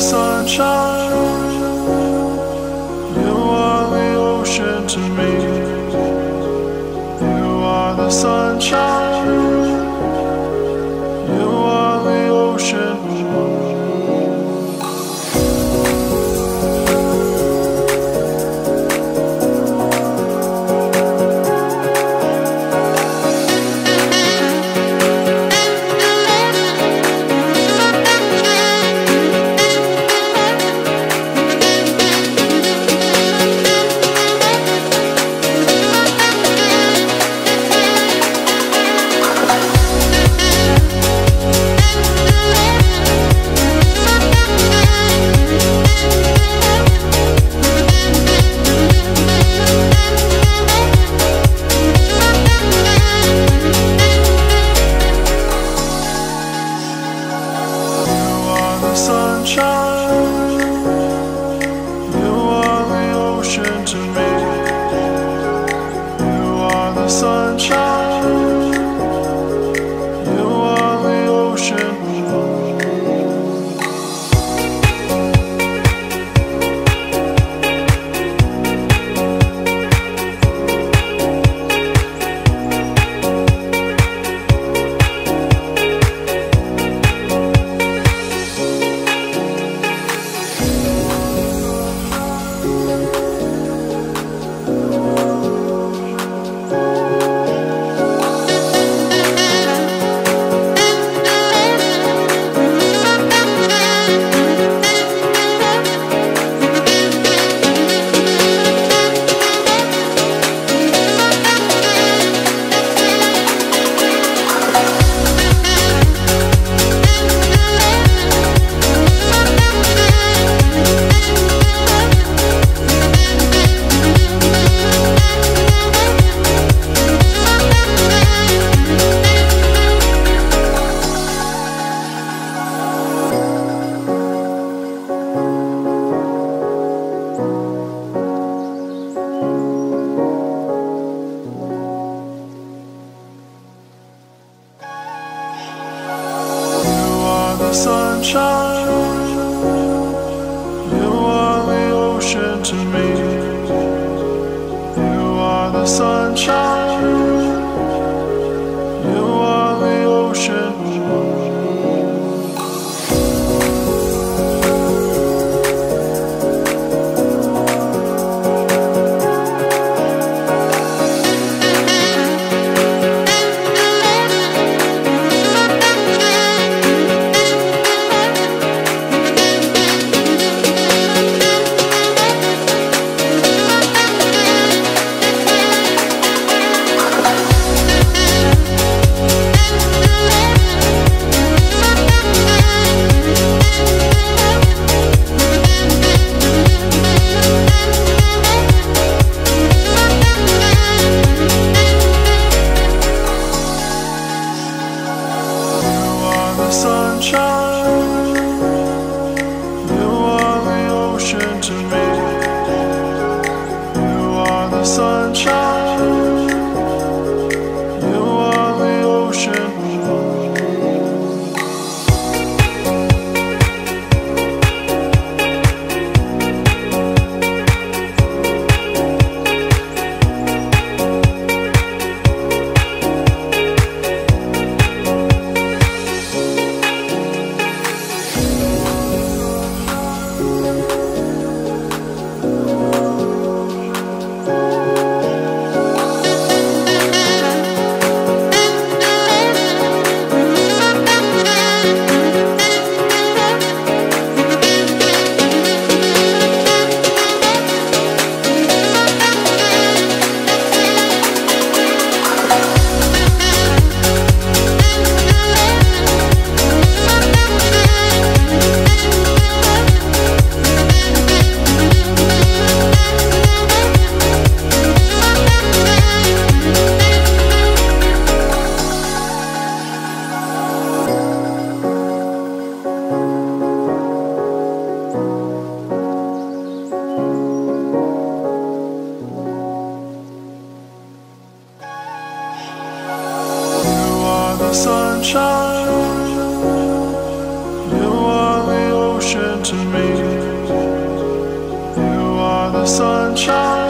sunshine. of sunshine. You are the ocean to me. You are the sunshine. You are the ocean to me. You are the sunshine. the sunshine. You are the ocean to me. You are the sunshine.